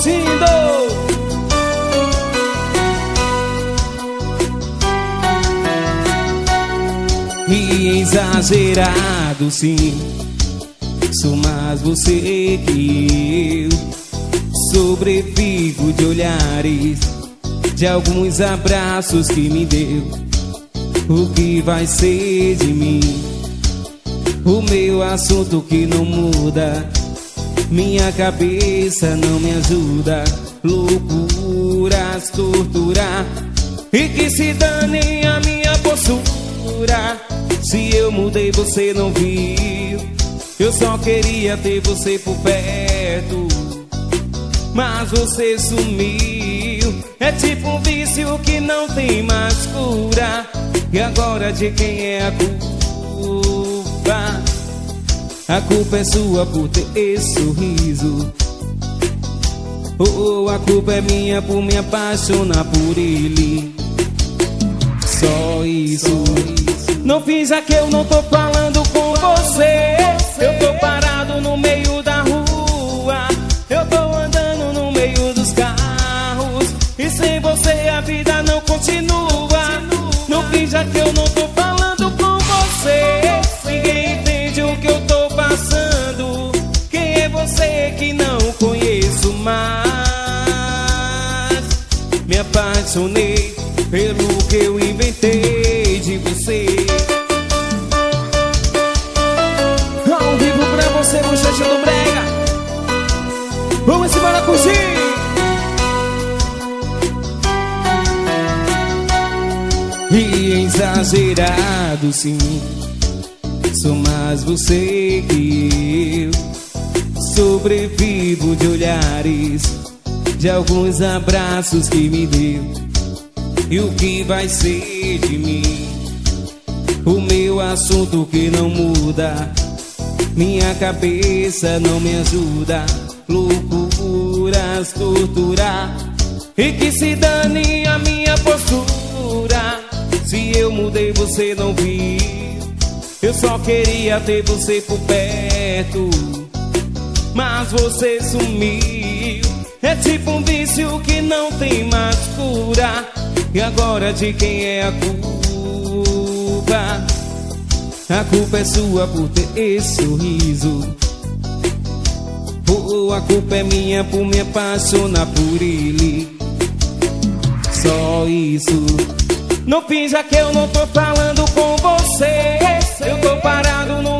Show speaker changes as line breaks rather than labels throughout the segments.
curtindo E exagerado sim. Sou mais você que eu. Sobrevivo de olhares De alguns abraços que me deu. O que vai ser de mim? O meu assunto que não muda minha cabeça não me ajuda. Loucuras torturar. E que se dane a minha postura. Se eu mudei, você não viu. Eu só queria ter você por perto. Mas você sumiu. É tipo um vício que não tem mais cura. E agora de quem é a culpa? A culpa é sua por ter esse sorriso. Oh, a culpa é minha por me apaixonar por ele. Só isso. Não finja que eu não tô falando com você. Eu tô parado no meio da rua. Eu tô andando no meio dos carros. E sem você a vida não continua. Não finja que eu não conheço mais? Me apaixonei pelo que eu inventei de você. Ao vivo pra você, bochecha do brega. Vamos embora curtir. E exagerado sim Sou mais você que eu Sobrevivo de olhares De alguns abraços que me deu. E o que vai ser de mim? O meu assunto que não muda. Minha cabeça não me ajuda. Loucuras torturar E que se dane a minha postura. Se eu mudei você não viu. Eu só queria ter você por perto, mas você sumiu. É tipo um vício que não tem mais cura. E agora de quem é a culpa? A culpa é sua por ter esse sorriso. Ou a culpa é minha por me apaixonar por ele. Só isso. Não finja que eu não tô falando com você. Eu tô parado no.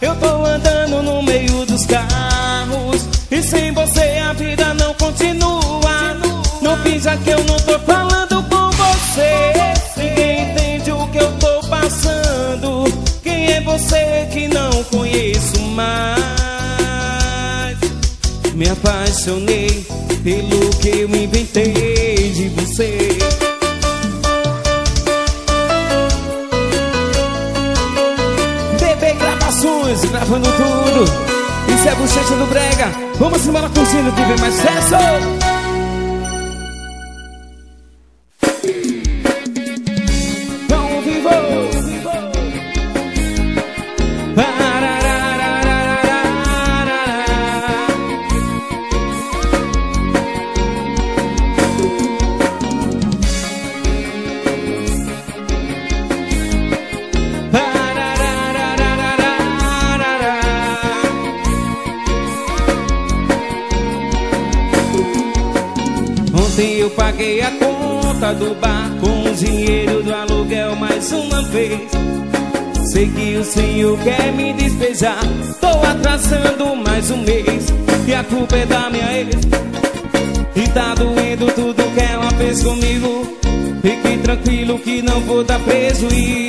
Eu tô andando no meio dos carros. E sem você a vida não continua. Não finja que eu não tô falando com você. Ninguém entende o que eu tô passando. Quem é você que não conheço mais? Me apaixonei pelo que eu inventei de você. Gravando tudo. Isso é a bochecha do Brega. Vamos embora curtindo que vem mais sucesso. Despejar. Tô atrasando mais um mês. E a culpa é da minha ex. E tá doendo tudo que ela fez comigo. Fique tranquilo que não vou dar prejuízo.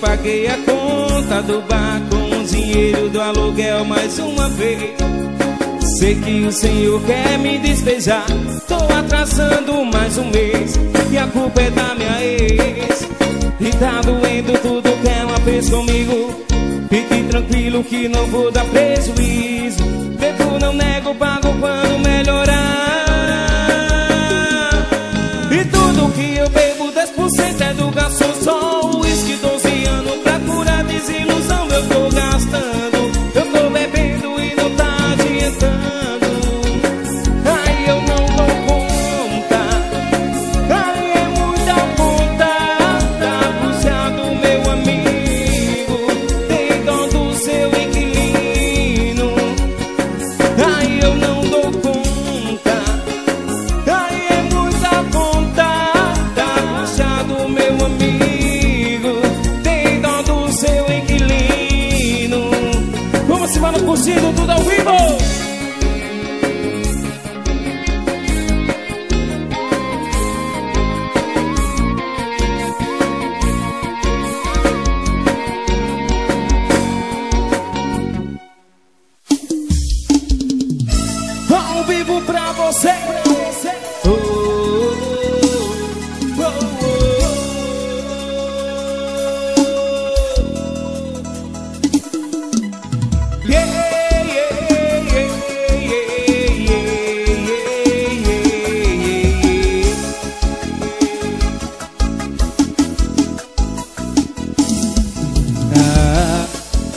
Paguei a conta do bar com o dinheiro do aluguel mais uma vez. Sei que o Senhor quer me despejar. Tô atrasando mais um mês. E a culpa é da minha ex. E tá doendo tudo que ela fez comigo. Fique tranquilo que não vou dar prejuízo. Bebo, não nego, pago quando melhorar. Eu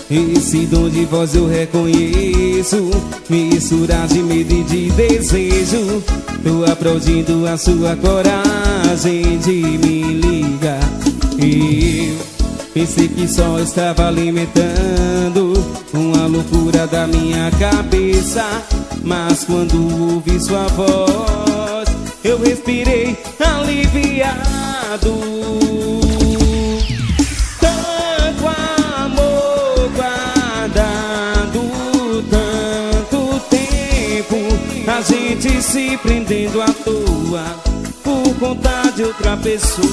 esse dom de voz eu reconheço. Mistura de medo e de desejo. Tô aplaudindo a sua coragem de me ligar. Eu pensei que só estava alimentando Uma loucura da minha cabeça. Mas quando ouvi sua voz Eu respirei aliviado se prendendo à toa por conta de outra pessoa.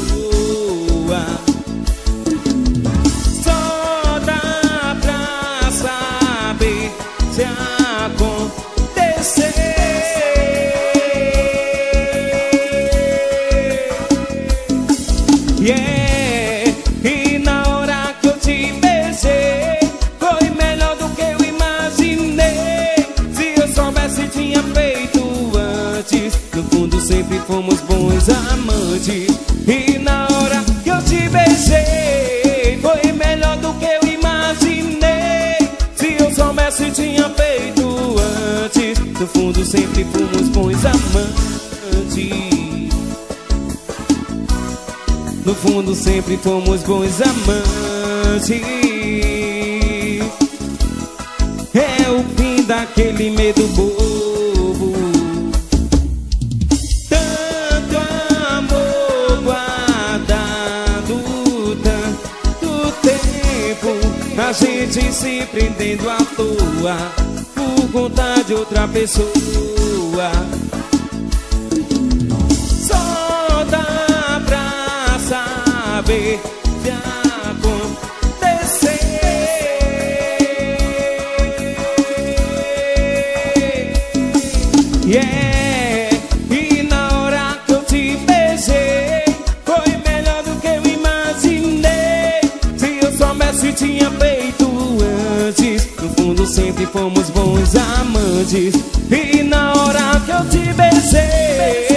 Fundo sempre fomos bons amantes. É o fim daquele medo bobo. Tanto amor guardado Tanto tempo A gente se prendendo à toa Por conta de outra pessoa imaginei. Se eu soubesse, tinha feito antes. No fundo, sempre fomos bons amantes. E na hora que eu te beijei,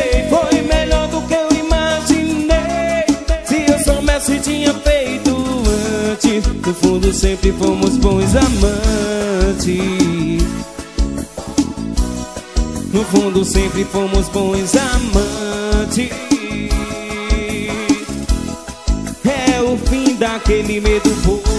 tinha feito antes. No fundo, sempre fomos bons amantes. No fundo, sempre fomos bons amantes. É o fim daquele medo bobo.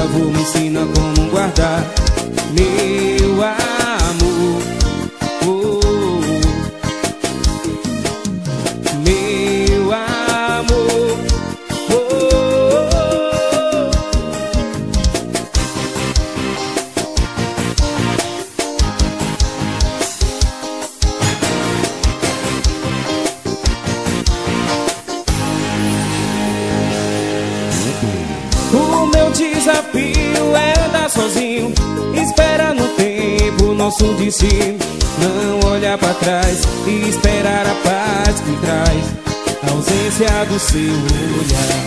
favor, me ensina como guardar. Assim. não olhar para trás e esperar a paz que traz a ausência do seu olhar.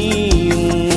You.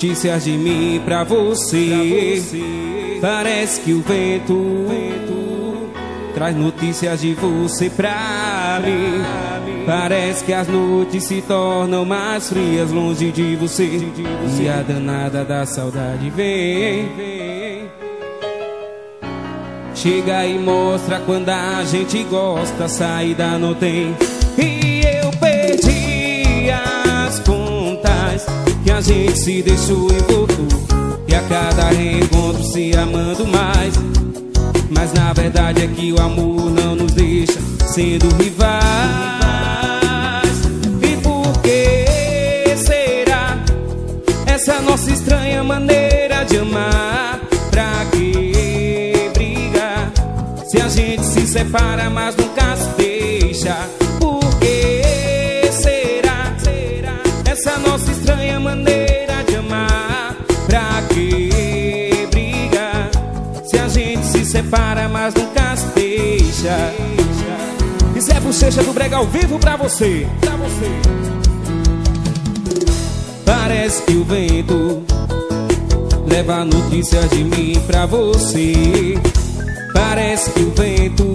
Notícias de mim pra você. Parece que o vento, Traz notícias de você pra mim. Parece que as noites se tornam mais frias longe de você. E a danada da saudade vem. Chega e mostra quando a gente gosta, saída não tem. A gente se deixou e voltou. E a cada reencontro se amando mais. Mas na verdade é que o amor não nos deixa sendo rivais E por que será essa nossa estranha maneira de amar? Pra que brigar se a gente se separa mas nunca se deixa? Separa, mas nunca se deixa. Isso é bochecha do brega ao vivo pra você. Pra você. Parece que o vento leva notícias de mim pra você. Parece que o vento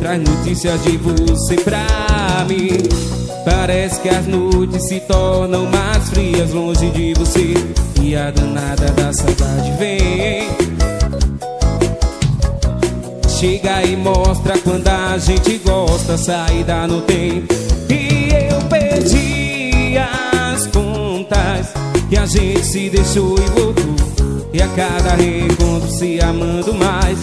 traz notícias de você pra mim. Parece que as noites se tornam mais frias longe de você. E a danada da saudade vem. Chega e mostra quando a gente gosta, saída não tem. E eu perdi as contas que a gente se deixou e voltou. E a cada reencontro se amando mais.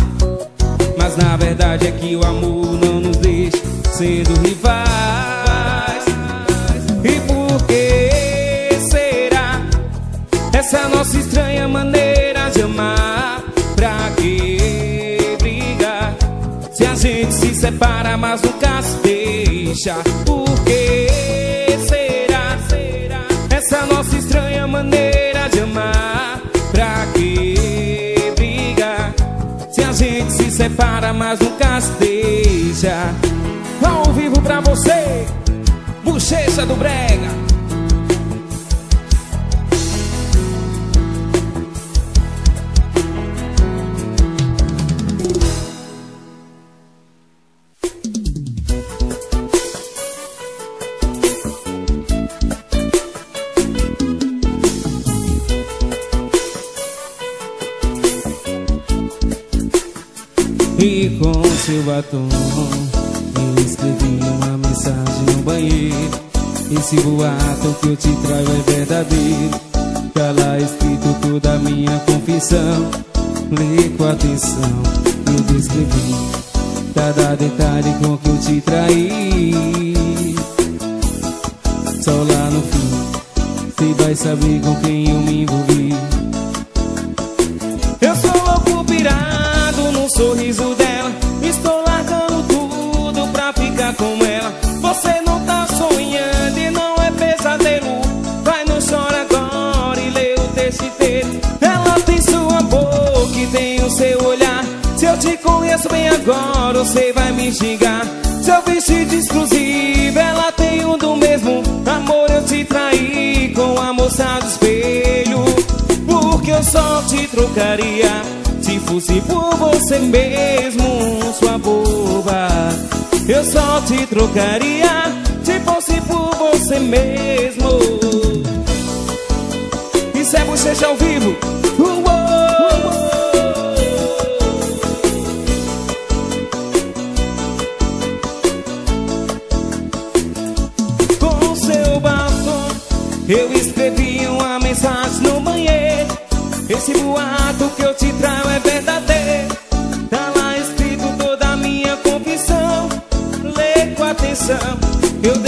Mas na verdade é que o amor não nos deixa sendo rivais. Separa, mas nunca se deixa. Por que será, será essa nossa estranha maneira de amar? Pra que brigar se a gente se separa, mas nunca se deixa? Ao vivo pra você, bochecha do brega. se fosse por você mesmo, sua boba Eu só te trocaria se fosse por você mesmo. Isso é bochecha ao vivo Com seu batom Eu escrevi uma mensagem no banheiro. Esse boato que eu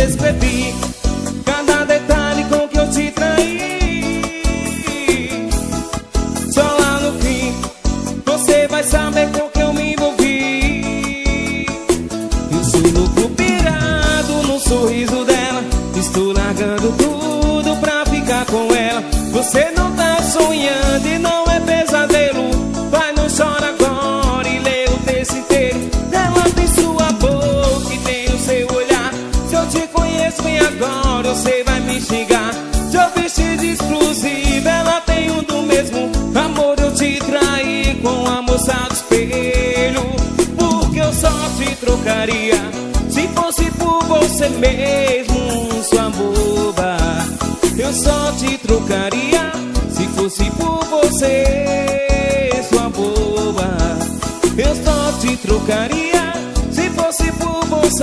despedir.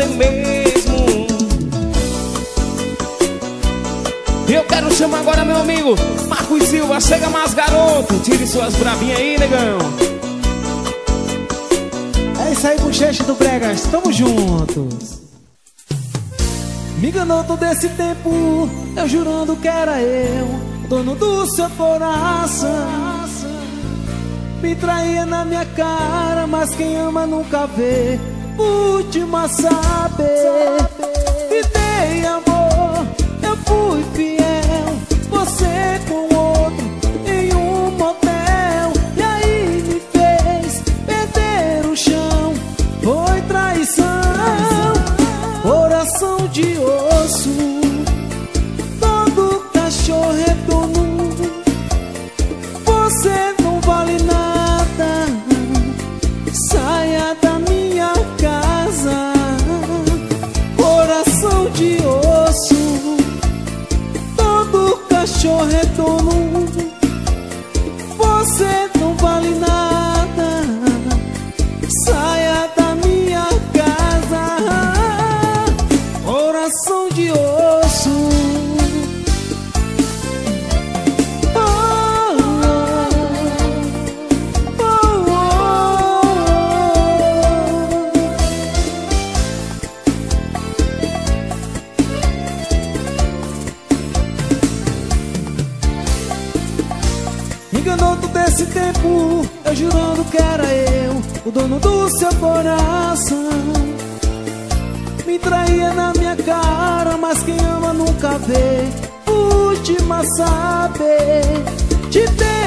você mesmo. Eu quero chamar agora meu amigo Marcos Silva, chega mais garoto, tire suas bravinhas aí, negão.
É isso aí, bochecha do Bregas, tamo juntos. Me enganou todo esse tempo, eu jurando que era eu, dono do seu coração. Me traía na minha cara, mas quem ama nunca vê última a saber e tem amor. dono do seu coração. Me traía na minha cara, mas quem ama nunca vê. Última saber Te
tem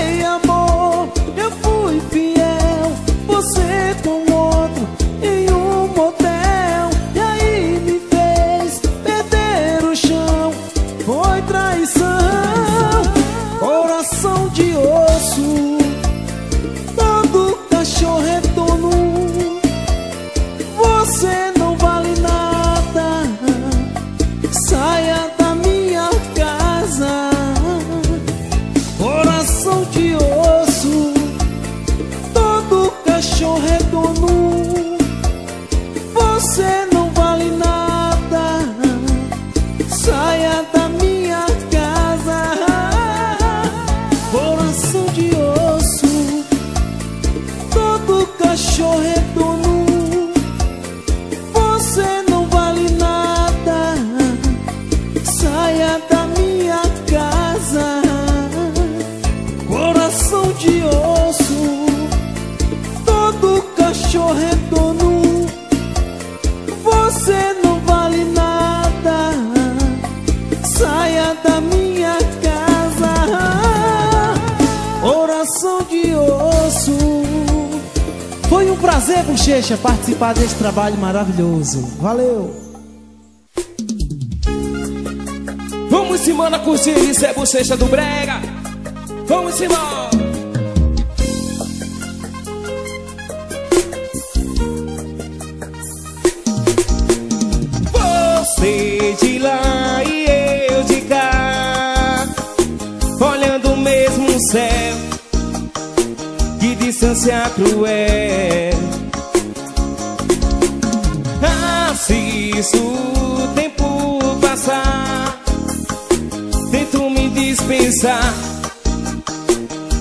maravilhoso. Valeu!
Vamos embora curtir, isso é bochecha do brega Vamos embora dispensar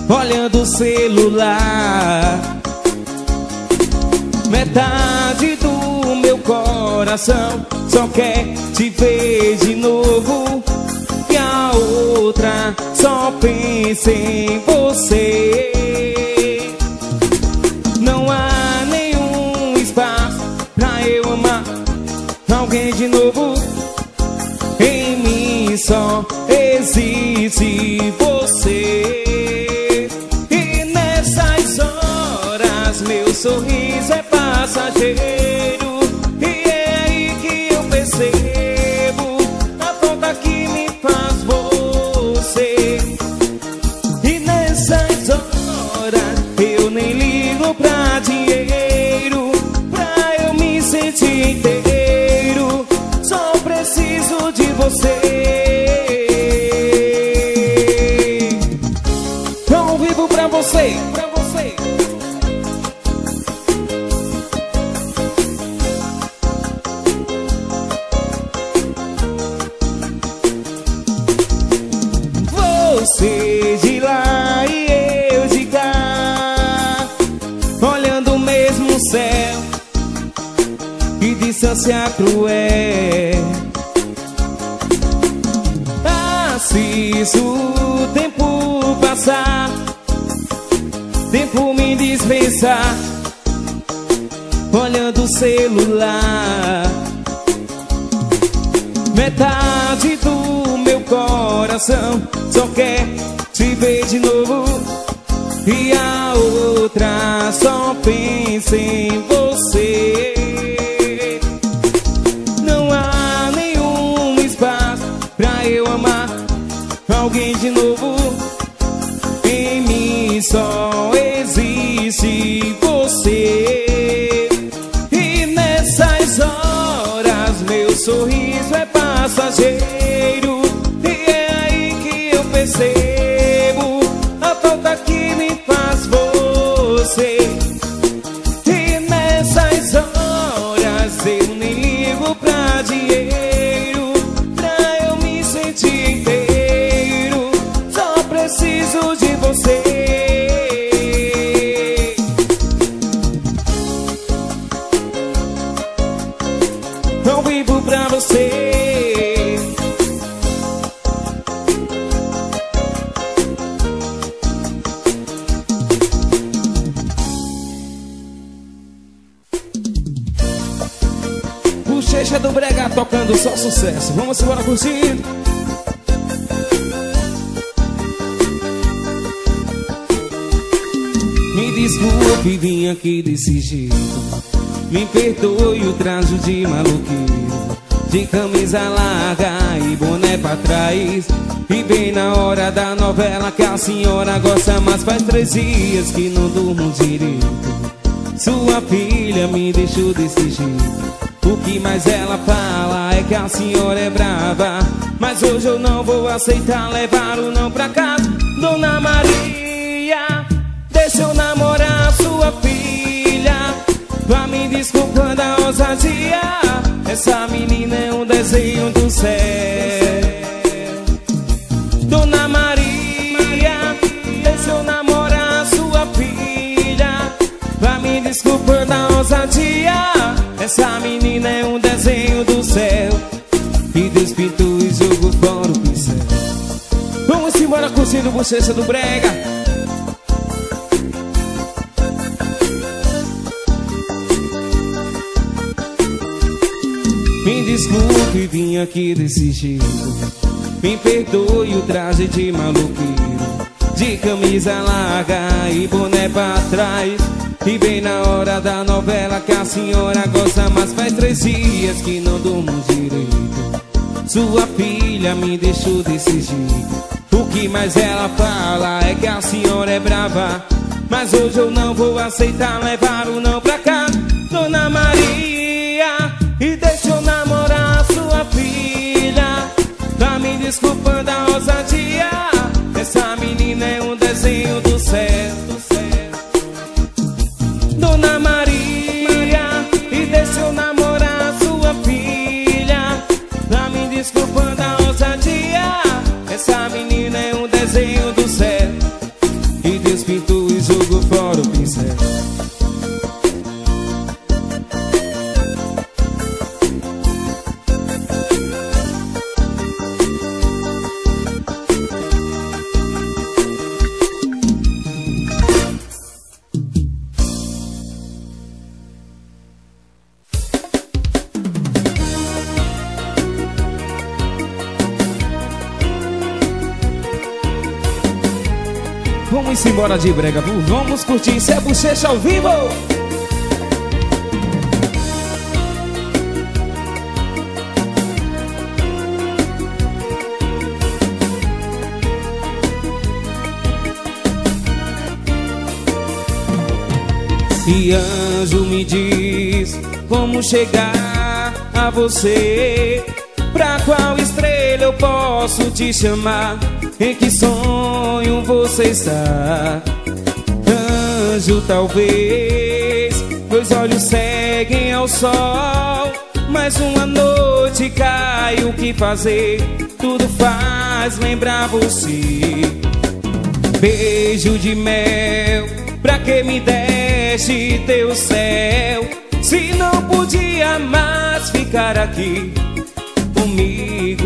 Olhando o celular. Metade do meu coração Só quer te ver de novo. E a outra só pensa em você. Não há nenhum espaço pra eu amar Alguém de novo só existe você. E nessas horas meu sorriso é passageiro celular. Metade do meu coração só quer te ver de novo. E a outra só pensa em você que a senhora gosta Mas faz três dias que não durmo direito. Sua filha me deixou desse jeito. O que mais ela fala é que a senhora é brava. Mas hoje eu não vou aceitar levar o não pra casa. Dona Maria Deixa eu namorar sua filha. Vá me desculpando a ousadia. Essa menina é um desenho do céu Quanta ousadia Essa menina é um desenho do céu. E despintou e jogou fora o pincel Vamos embora curtindo bochecha do brega. Me desculpe, vim aqui desse jeito. Me perdoe o traje de maluqueiro. De camisa larga e boné pra trás. E bem na hora da novela que a senhora gosta, mas faz três dias que não durmo direito. Sua filha me deixou desse jeito. O que mais ela fala é que a senhora é brava. Mas hoje eu não vou aceitar levar o não pra cá. Dona Maria, e deixa eu namorar a sua filha. Tá me desculpando a ousadia. Essa menina é um Vamos embora de brega, vamos curtir Cê é bochecha ao vivo! E anjo me diz como chegar a você. Pra qual estrela eu posso te chamar em que sonho você está? Anjo, talvez Meus olhos seguem ao sol Mais uma noite cai O que fazer? Tudo faz lembrar você Beijo de mel Pra que me deste teu céu Se não podia mais ficar aqui comigo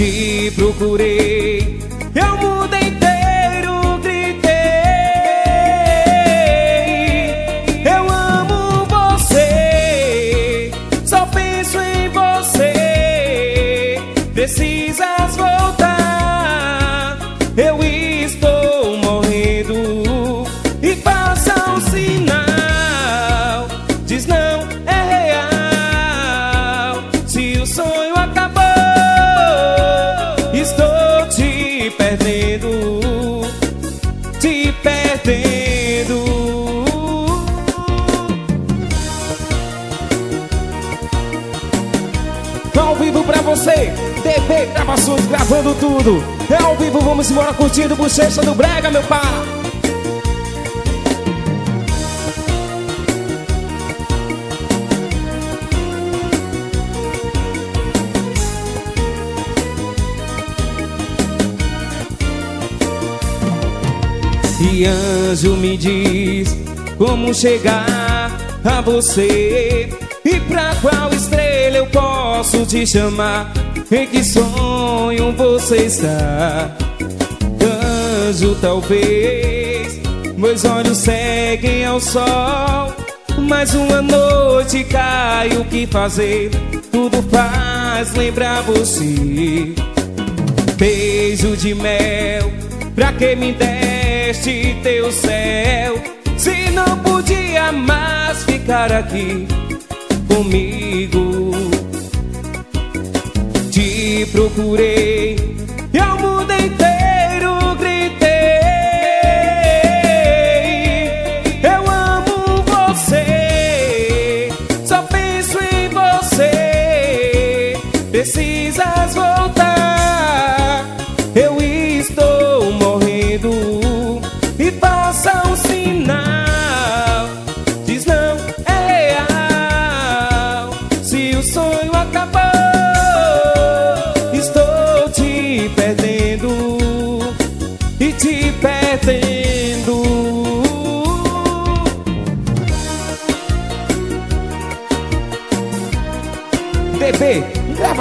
te procurei, você, DB Gravações gravando tudo. É ao vivo, vamos embora curtindo Bochecha do Brega, meu pai. E anjo me diz como chegar a você E pra qual estrela eu posso te chamar. Em que sonho você está? Anjo talvez. Meus olhos seguem ao sol. Mais uma noite cai o que fazer? Tudo faz lembrar você. Beijo de mel Pra que me deste teu céu? Se não podia mais ficar aqui comigo Procurei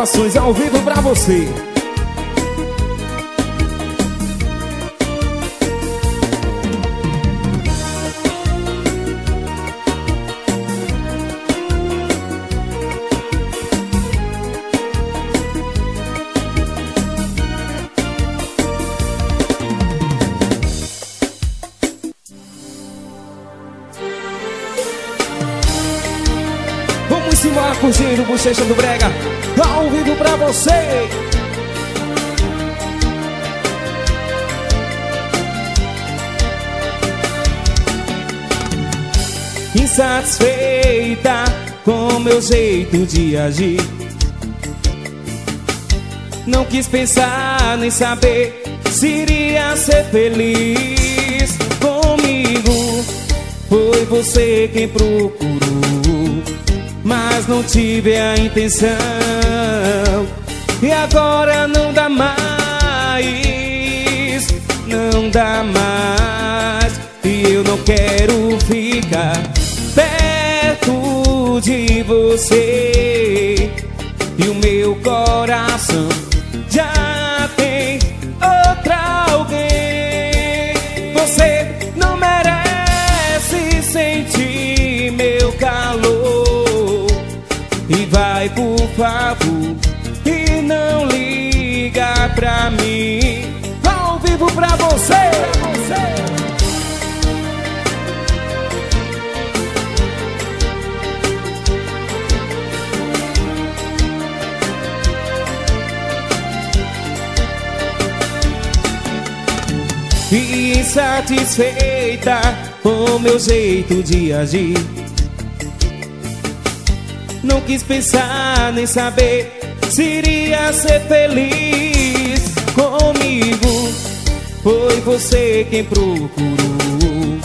gravações ao vivo pra você. Bochecha do Brega. Ao vivo pra você. Insatisfeita com meu jeito de agir. Não quis pensar nem saber se iria ser feliz comigo. Foi você quem procurou não tive a intenção E agora não dá mais Não dá mais E eu não quero ficar perto de você E o meu coração já tem outra alguém. Você não merece sentir meu calor. Vai, por favor, e não liga pra mim. Ao vivo pra você. Pra você. e insatisfeita com meu jeito de agir. Não quis pensar nem saber se iria ser feliz comigo. Foi você quem procurou,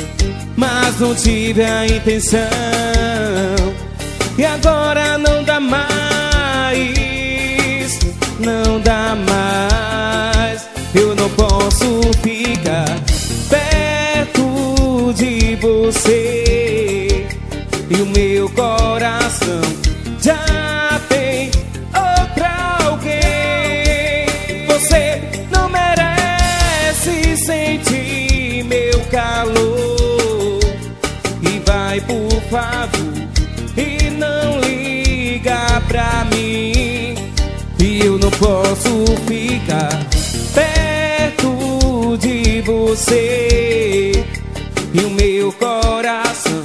mas não tive a intenção. E agora não dá mais, não dá mais. Eu não posso ficar perto de você. E o meu coração calor. E vai, por favor, e não liga pra mim. E eu não posso ficar perto de você E o meu coração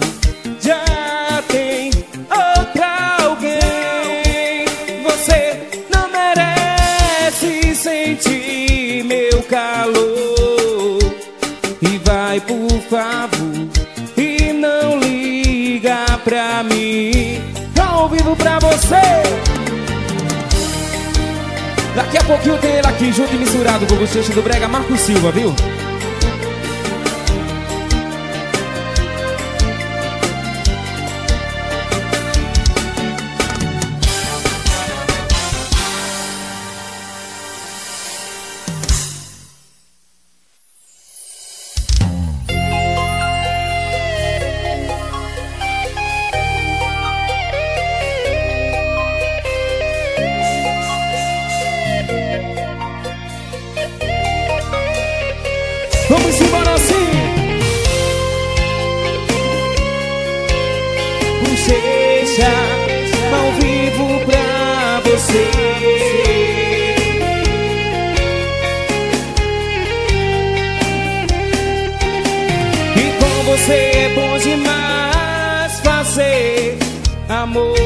já tem outra alguém Você não merece sentir meu calor vai por favor e não liga pra mim Ao vivo pra você Daqui a pouquinho tem ele aqui, junto e misturado com o bochecha do Brega, Marco Silva, viu? E com você é bom demais fazer amor.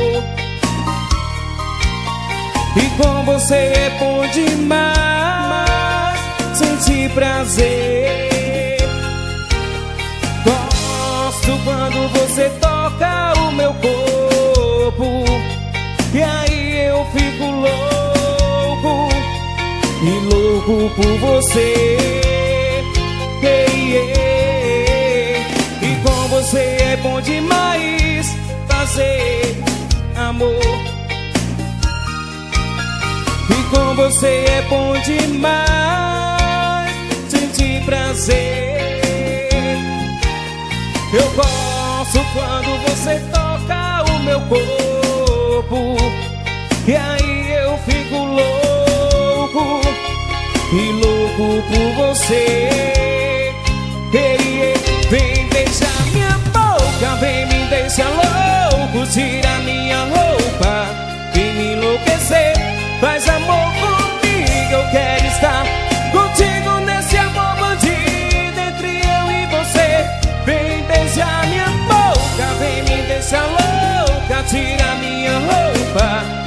E com você é bom demais sentir prazer. Gosto quando você toca o meu corpo. E aí eu fico louco E louco por você. Ei, ei. E com você é bom demais fazer amor. E com você é bom demais sentir prazer. Eu gosto quando você toca o meu corpo E aí eu fico louco E louco por você. Ei, Vem beijar minha boca, vem me deixar louco. Tira minha roupa, vem me enlouquecer. Faz amor comigo, eu quero estar contigo nesse amor bandido Entre eu e você. Vem beijar minha boca, vem me deixar louca. Tira minha roupa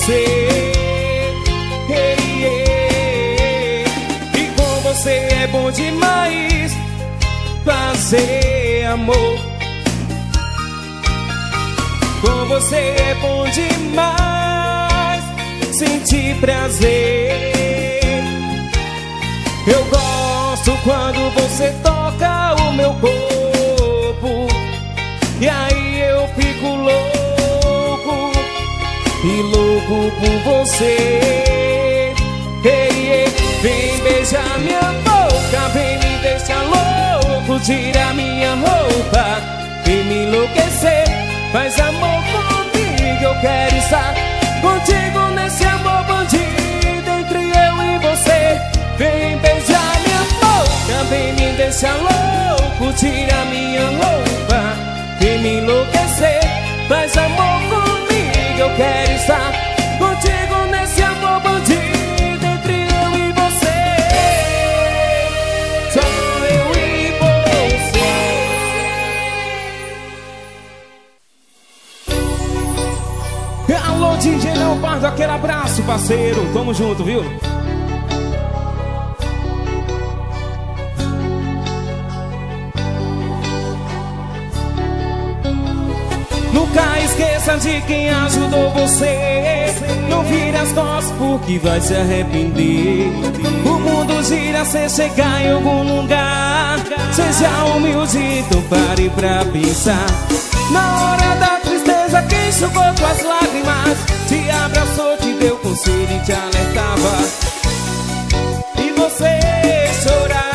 você. Hey, yeah. E com você é bom demais fazer amor. Com você é bom demais sentir prazer. Eu gosto quando você toca o meu corpo. E aí louco por você. Ei, ei, vem beijar minha boca, vem me deixar louco, tira minha roupa, vem me enlouquecer. Faz amor comigo, eu quero estar contigo nesse amor bandido entre eu e você. Vem beijar minha boca, vem me deixar louco, tira minha roupa, vem me enlouquecer. Faz amor quero estar contigo nesse amor bandido entre eu e você. Só eu e você. Alô, DJ Leopardo, aquele abraço, parceiro. Tamo junto, viu? Esqueça de quem ajudou você. Não vire as costas porque vai se arrepender. O mundo gira se chegar em algum lugar. Seja humilde, então pare pra pensar. Na hora da tristeza, quem enxugou tuas lágrimas? Te abraçou, te deu conselho e te alertava. E você chorava.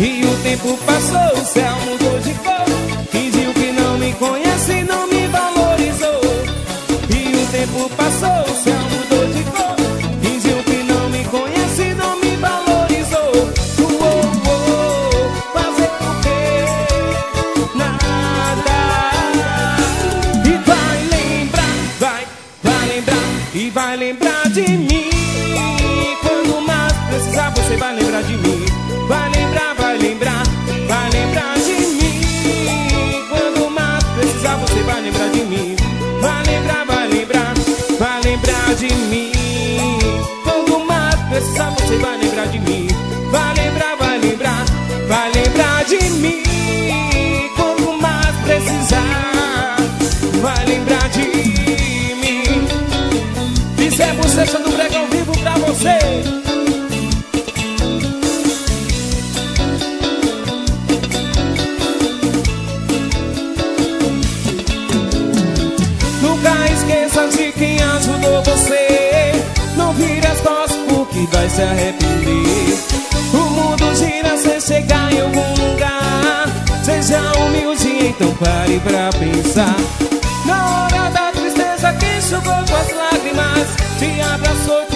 E o tempo passou, o porque vai se arrepender. O mundo gira sem chegar em algum lugar. Seja humilde, então pare pra pensar. Na hora da tristeza, quem enxugou tuas lágrimas? Te abraçou,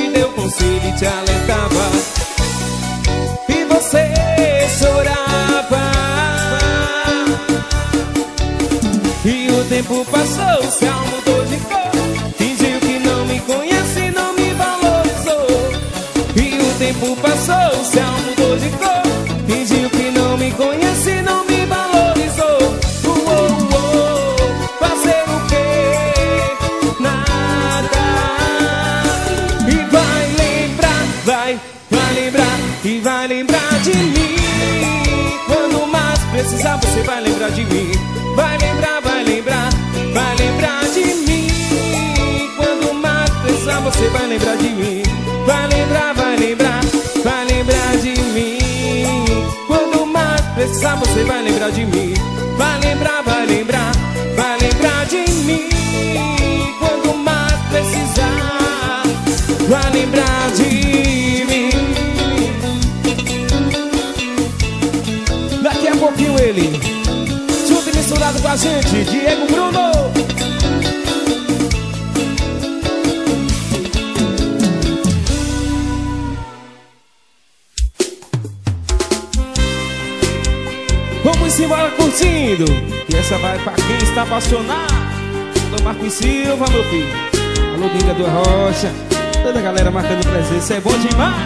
tempo passou, céu mudou de cor Fingiu que não me conhece não me valorizou Uou, uou, fazer o quê? Nada E vai lembrar, vai, vai lembrar E vai lembrar de mim Quando mais precisar você vai lembrar de mim Vai lembrar, vai lembrar, vai lembrar de mim. Quando mais precisar, você vai lembrar de mim. Você vai lembrar de mim. Vai lembrar, vai lembrar, vai lembrar de mim. Quando mais precisar, vai lembrar de mim. Daqui a pouquinho ele junto e misturado com a gente, Diego Bruno. Vamos embora curtindo. E essa vai pra quem está apaixonado. Alô, Marcos Silva, meu filho. Alô, Guinga do Rocha. Toda a galera marcando presença, é bom demais.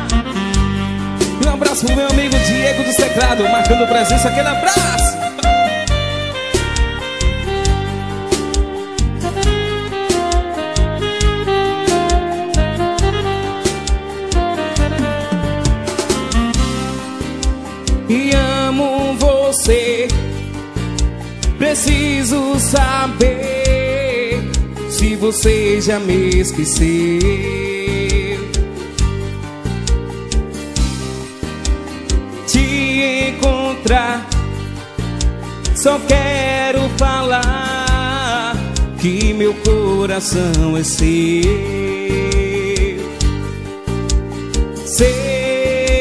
E um abraço pro meu amigo Diego do Teclado, marcando presença. Aquele abraço. Preciso saber se você já me esqueceu. Te encontrar, só quero falar que meu coração é seu. Sei,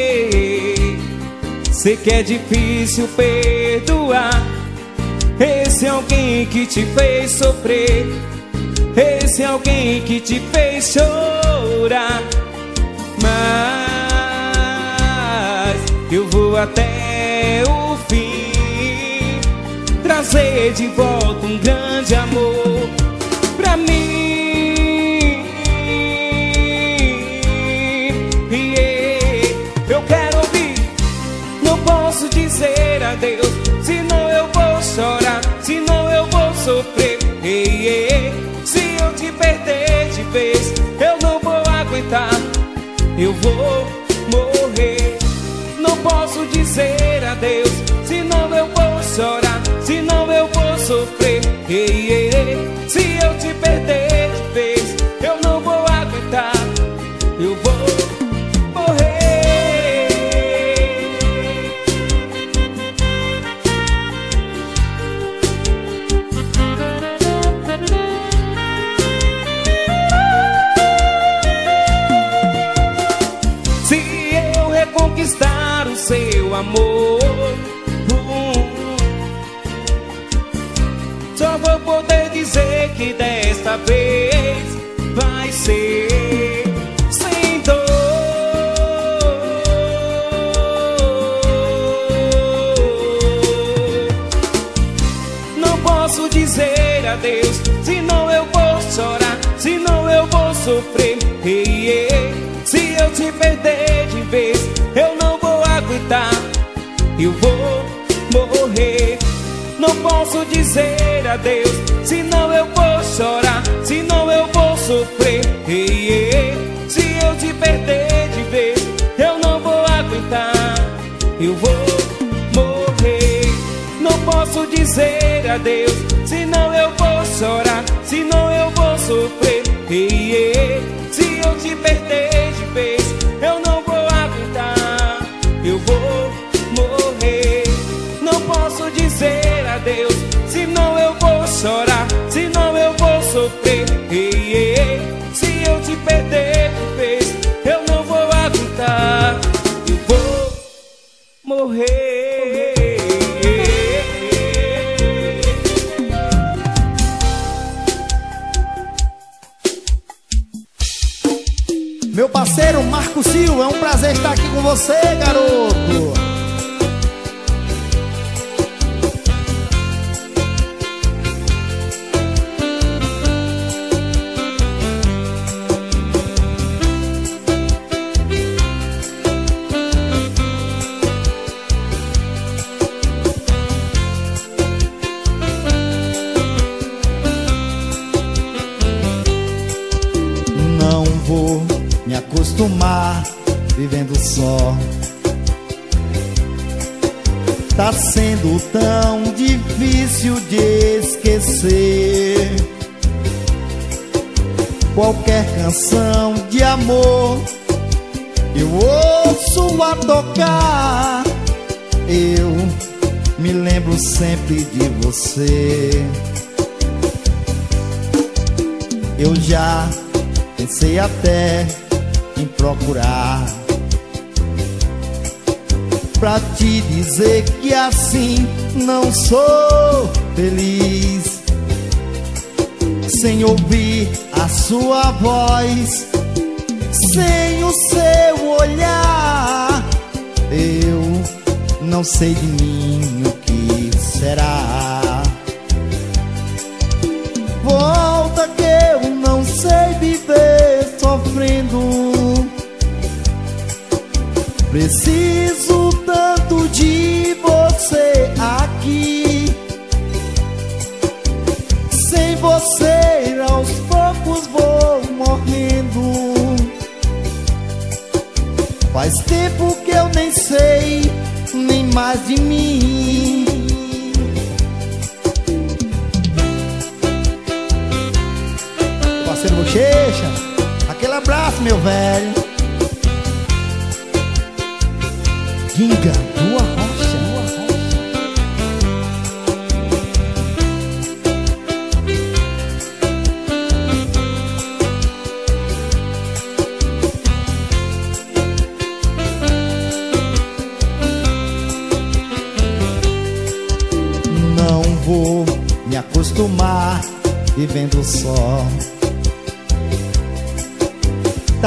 sei que é difícil perdoar esse é alguém que te fez sofrer. Esse é alguém que te fez chorar. Mas eu vou até o fim trazer de volta um grande amor pra mim. Eu quero ouvir, não posso dizer adeus, aguentar. Eu vou morrer. Não posso dizer adeus, senão eu vou chorar, senão eu vou sofrer. Ei, ei, se
Meu parceiro Marco Silva, é um prazer estar aqui com você, garoto. Sempre de você. Eu já pensei até em procurar Pra te dizer que assim não sou feliz Sem ouvir a sua voz Sem o seu olhar Eu não sei de mim será? Volta que eu não sei viver sofrendo. Preciso tanto de você aqui. Sem você, aos poucos vou morrendo. Faz tempo que eu nem sei nem mais de mim. Bochecha, aquele abraço, meu velho. Ginga,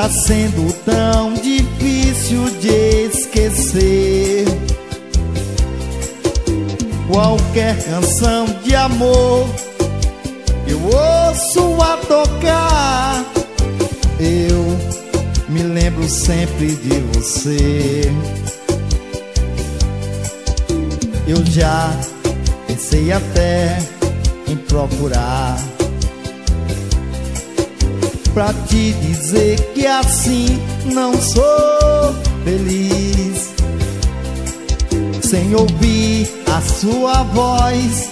Sendo tão difícil de esquecer. Qualquer canção de amor eu ouço a tocar. Eu me lembro sempre de você. Eu já pensei até em procurar Pra te dizer que assim não sou feliz. Sem ouvir a sua voz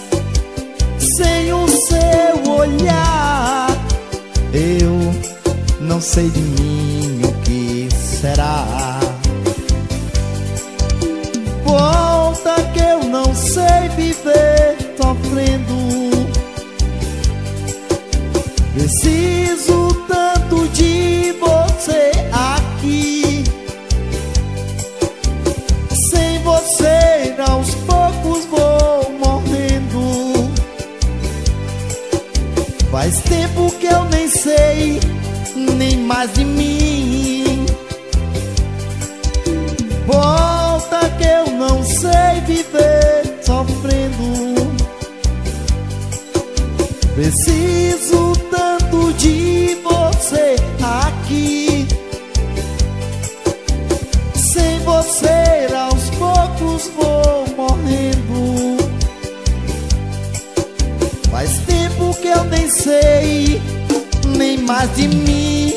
Sem o seu olhar Eu não sei de mim o que será. Volta que eu não sei viver sofrendo. Preciso Faz tempo que eu nem sei nem mais de mim. Volta que eu não sei viver sofrendo. Preciso tanto de sei nem mais de mim.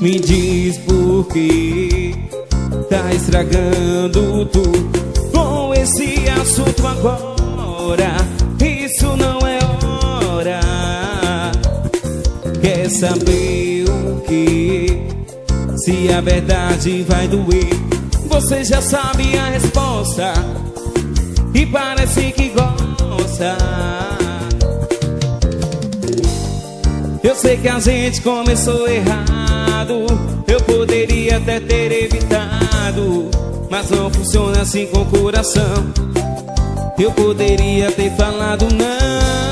Me diz por que tá estragando tudo com esse assunto agora. Saber o que? Se a verdade vai doer, você já sabe a resposta e parece que gosta. Eu sei que a gente começou errado. Eu poderia até ter evitado. Mas não funciona assim com o coração. Eu poderia ter falado não.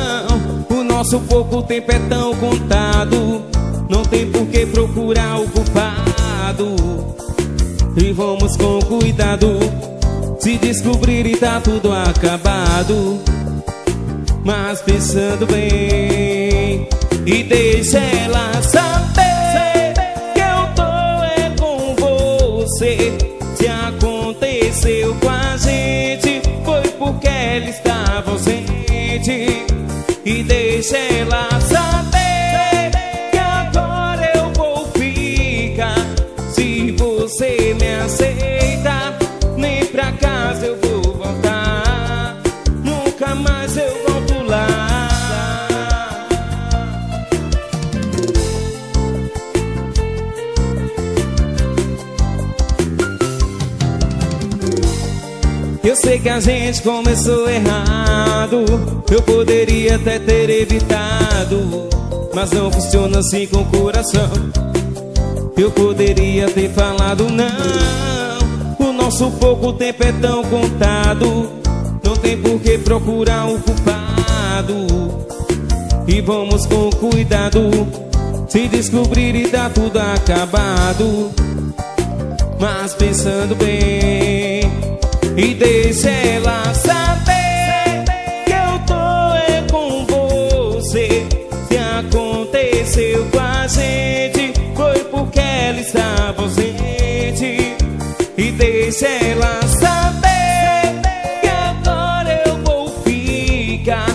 Nosso pouco tempo é tão contado. Não tem por que procurar o culpado. E vamos com cuidado. Se descobrir e tá tudo acabado. Mas pensando bem e deixa ela saber E sei que a gente começou errado. Eu poderia até ter evitado. Mas não funciona assim com o coração. Eu poderia ter falado não. O nosso pouco tempo é tão contado. Não tem por que procurar o culpado. E vamos com cuidado. Se descobrir e tá tudo acabado. Mas pensando bem E deixa ela saber que eu tô é com você. Se aconteceu com a gente, foi porque ela estava ausente. E deixa ela saber que agora eu vou ficar.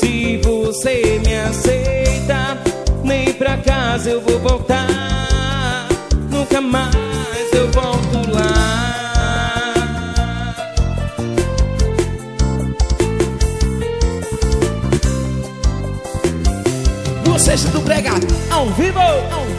Se você me aceita, nem pra casa eu vou voltar. Nunca mais
ao vivo, ao vivo.